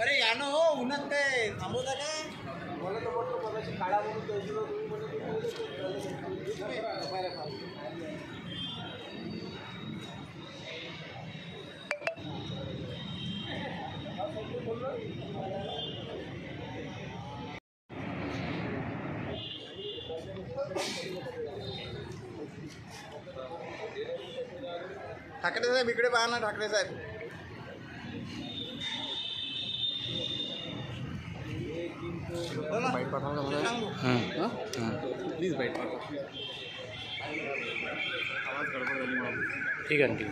अरे यानं हो उन्हात काय? थांबवता काय? मला तर वाटतं मगाशी काळा म्हणून तुम्ही म्हणत ठाकरे साहेब इकडे पहा ना ठाकरे साहेब. बाईट प्लीज बाईट पाठवा. आवाज गडबड झाली मला. ठीक आहे ना, ठीक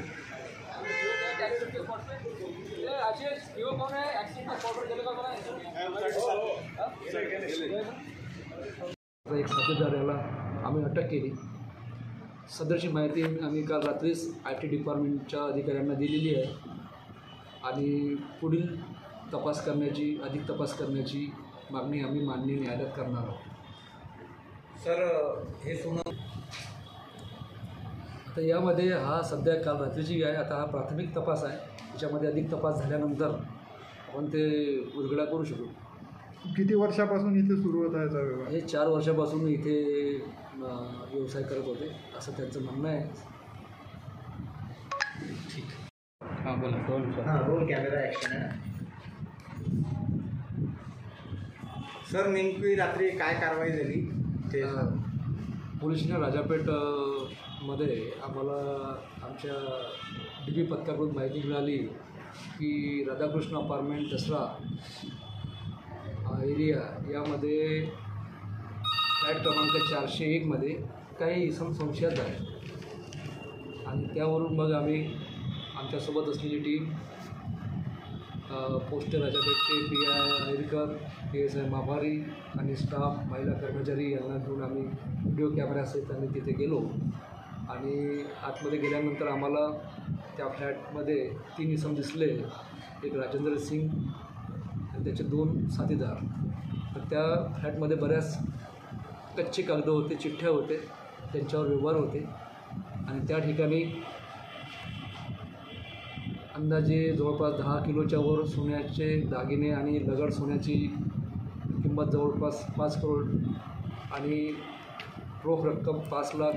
एक याला आम्ही अटक केली. सदरची माहिती आम्ही काल रात्रीच आय टी डिपार्टमेंटच्या अधिकाऱ्यांना दिलेली आहे. आणि पुढील तपास करण्याची अधिक तपास करण्याची मागणी आम्ही माननीय न्यायालयात करणार आहोत. सर हे सुन आता यामध्ये हा सध्या काल रात्रीची आहे. आता हा प्राथमिक तपास आहे. त्याच्यामध्ये अधिक तपास झाल्यानंतर आपण ते उलगडा करू शकू. किती वर्षापासून इथे सुरू होता व्यवहार? हे चार वर्षापासून इथे व्यवसाय करत होते असं त्यांचं म्हणणं आहे. हां बोला हां रोल कॅमेरा ॲक्शन आहे सर नेमकी रात्री काय कारवाई झाली? ते अं, पोलिसांच्या राजापेठमध्ये आम्हाला आमच्या डी बी पथकाकडून माहिती मिळाली की राधाकृष्ण अपार्टमेंट दसरा हा एरिया यामध्ये फ्लॅट क्रमांक चारशे एकमध्ये काही इसम संशयात आहे आणि त्यावरून मग आम्ही आमच्यासोबत असलेली team poster राजापेठचे P I Ayarkar P S I माभारी आणि स्टाफ महिला कर्मचारी यांना घेऊन आम्ही व्हिडिओ कॅमेऱ्यासहित आम्ही तिथे गेलो. आणि आतमध्ये गेल्यानंतर आम्हाला त्या फ्लॅटमध्ये तीन इसम दिसले. एक राजेंद्र सिंग आणि त्याचे दोन साथीदार. तर त्या फ्लॅटमध्ये बऱ्याच कच्चे कागद होते चिठ्ठ्या होते त्यांच्यावर व्यवहार होते. आणि त्या ठिकाणी अंदाजे जवळपास दहा किलोच्या वर सोन्याचे दागिने आणि लगड सोन्याची किंमत जवळपास पाच करोड आणि रोख रक्कम पाच लाख